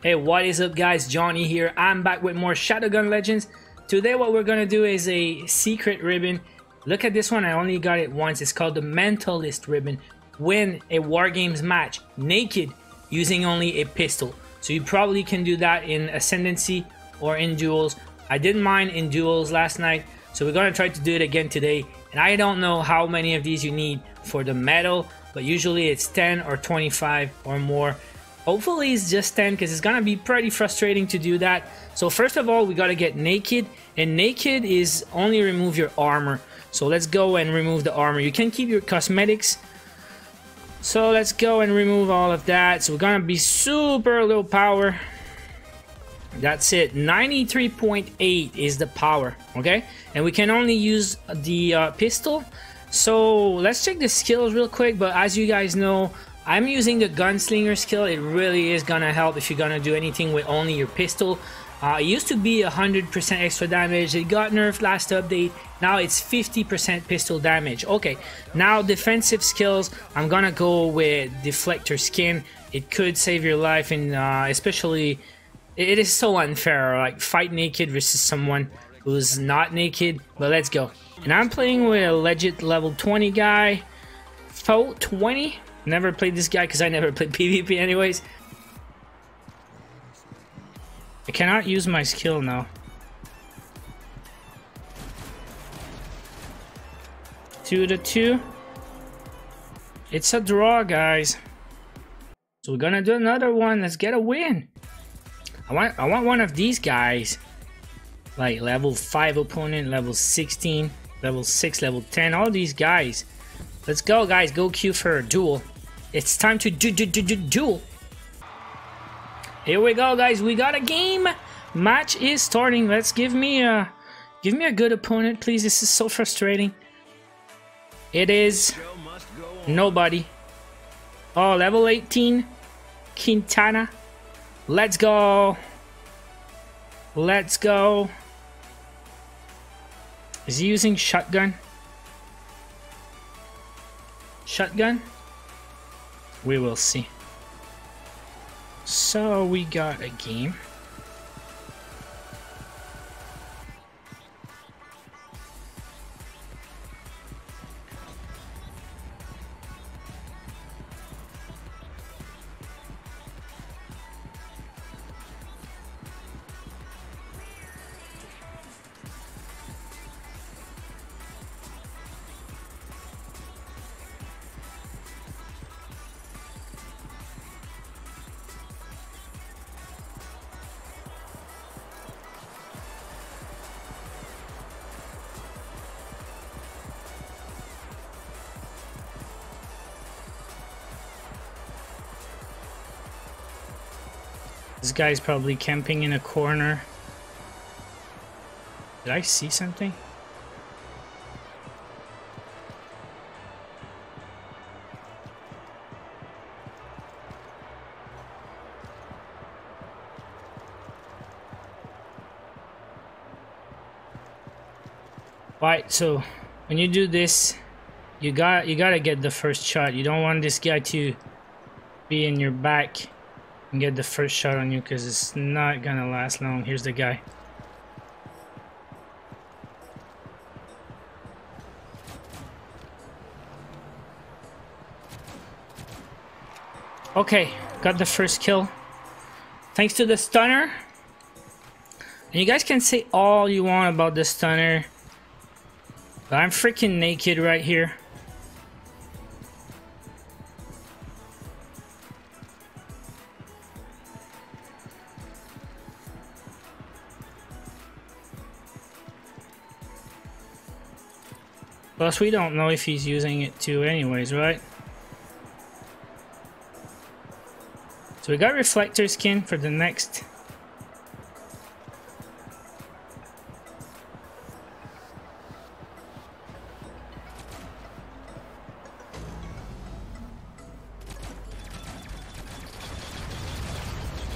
Hey, what is up guys? Johnny here. I'm back with more Shadowgun Legends. Today what we're gonna do is a secret ribbon. Look at this one, I only got it once. It's called the Mentalist ribbon. Win a War Games match, naked, using only a pistol. So you probably can do that in Ascendancy or in Duels. I didn't mind in Duels last night, so we're gonna try to do it again today. And I don't know how many of these you need for the medal, but usually it's 10 or 25 or more. Hopefully it's just 10 because it's gonna be pretty frustrating to do that. So first of all, we gotta get naked and naked is only remove your armor. So let's go and remove the armor. You can keep your cosmetics. So let's go and remove all of that. So we're gonna be super low power. That's it. 93.8 is the power, okay? And we can only use the uh, pistol. So let's check the skills real quick. But as you guys know, I'm using the gunslinger skill. It really is gonna help if you're gonna do anything with only your pistol. Uh, it used to be 100% extra damage. It got nerfed last update. Now it's 50% pistol damage. Okay, now defensive skills. I'm gonna go with deflector skin. It could save your life, and uh, especially it is so unfair. Like fight naked versus someone who's not naked. But let's go. And I'm playing with a legit level 20 guy. Foe 20. Never played this guy because I never played PvP anyways. I cannot use my skill now. Two to two. It's a draw, guys. So we're gonna do another one. Let's get a win. I want I want one of these guys. Like level 5 opponent, level 16, level 6, level 10, all these guys. Let's go, guys. Go queue for a duel. It's time to do do do do duel. Here we go, guys. We got a game. Match is starting. Let's give me a give me a good opponent, please. This is so frustrating. It is nobody. Oh, level 18, Quintana. Let's go. Let's go. Is he using shotgun? Shotgun? We will see. So we got a game. This guy's probably camping in a corner. Did I see something? Alright, so when you do this, you got you gotta get the first shot. You don't want this guy to be in your back and get the first shot on you because it's not gonna last long. Here's the guy. Okay, got the first kill. Thanks to the stunner. And you guys can say all you want about the stunner. But I'm freaking naked right here. Plus, we don't know if he's using it too anyways, right? So we got deflector skin for the next.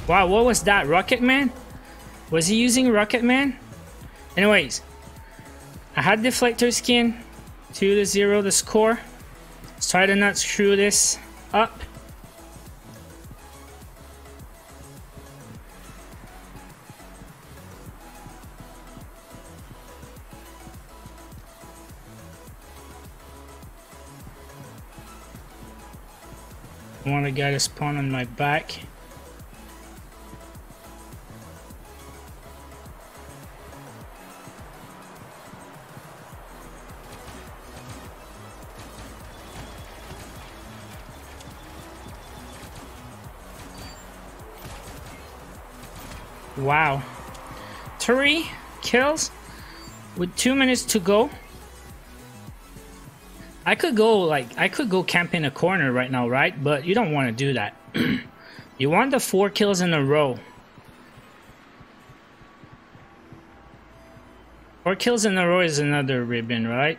Wow, what was that? Rocket Man? Was he using Rocket Man? Anyways, I had deflector skin. 2 to 0 the score. Let's try to not screw this up. I want to get a spawn on my back. Wow. Three kills with two minutes to go. I could go like I could go camp in a corner right now, right? But you don't want to do that. you want the four kills in a row. Four kills in a row is another ribbon, right?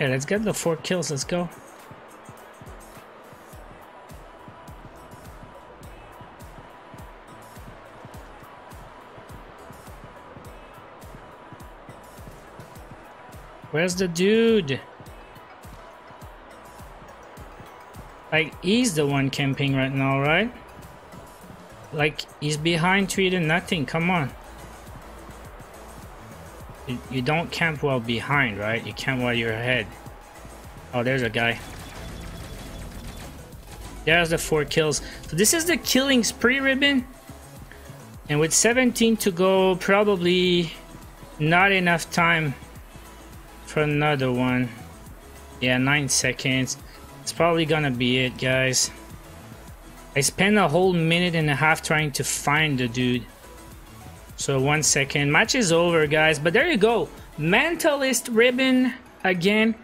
Okay, let's get the four kills. Let's go. Where's the dude? Like, he's the one camping right now, right? Like, he's behind tree to nothing. Come on. You, don't camp while behind, right? You camp while you're ahead. Oh, there's a guy. There's the four kills. So this is the killing spree ribbon. And with 17 to go, probably not enough time for another one. Yeah, 9 seconds. It's probably gonna be it, guys. I spent a whole minute and a half trying to find the dude. So one second. Match is over, guys. But there you go. Mentalist ribbon again.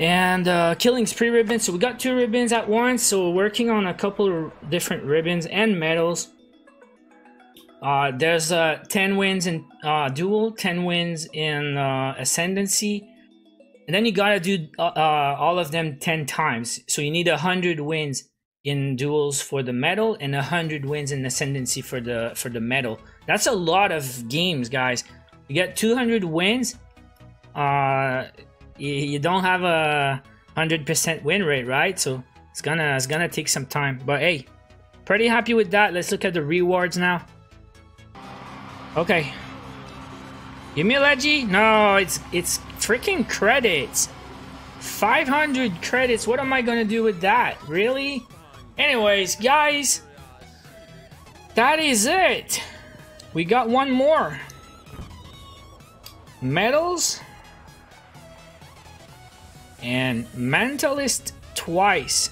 And uh, killing spree ribbon. So we got two ribbons at once. So we're working on a couple of different ribbons and medals. Uh, there's uh, 10 wins in uh, duel, 10 wins in uh, ascendancy. And then you gotta do uh, uh, all of them 10 times. So you need 100 wins in duels for the medal and 100 wins in ascendancy for the for the medal. That's a lot of games, guys. You get 200 wins. Uh, you, you don't have a 100% win rate, right? So it's gonna it's gonna take some time. But hey, pretty happy with that. Let's look at the rewards now. Okay. Give me a leggy. No, it's it's freaking credits. 500 credits. What am I gonna do with that? Really? Anyways, guys, that is it. We got one more. Medals. And Mentalist twice.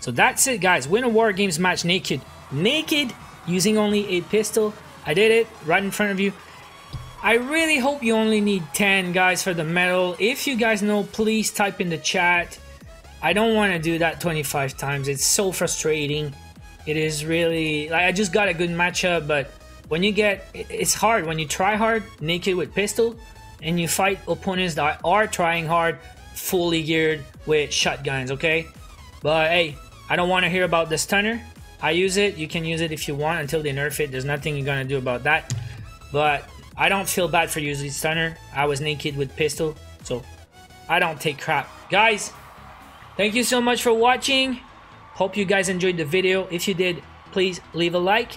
So that's it, guys. Win a War Games match naked. Naked, using only a pistol. I did it right in front of you. I really hope you only need 10 guys for the medal. If you guys know, please type in the chat. I don't want to do that 25 times. It's so frustrating. It is really... Like, I just got a good matchup, but when you get it's hard. When you try hard naked with pistol and you fight opponents that are trying hard fully geared with shotguns okay? But hey i don't want to hear about the stunner. I use it. You can use it if you want until they nerf it. There's nothing you're gonna do about that. But i don't feel bad for using stunner. I was naked with pistol so i don't take crap. Guys thank you so much for watching hope you guys enjoyed the video if you did please leave a like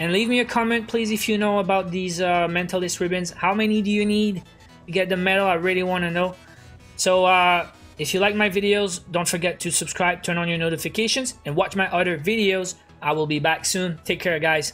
and leave me a comment, please, if you know about these uh, Mentalist ribbons. How many do you need to get the medal? I really want to know. So, uh, if you like my videos, don't forget to subscribe, turn on your notifications, and watch my other videos. I will be back soon. Take care, guys.